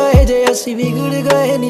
ਗਏ ਜੇ ਅਸੀਂ ਵਿਗੜ ਗਏ ਨੀ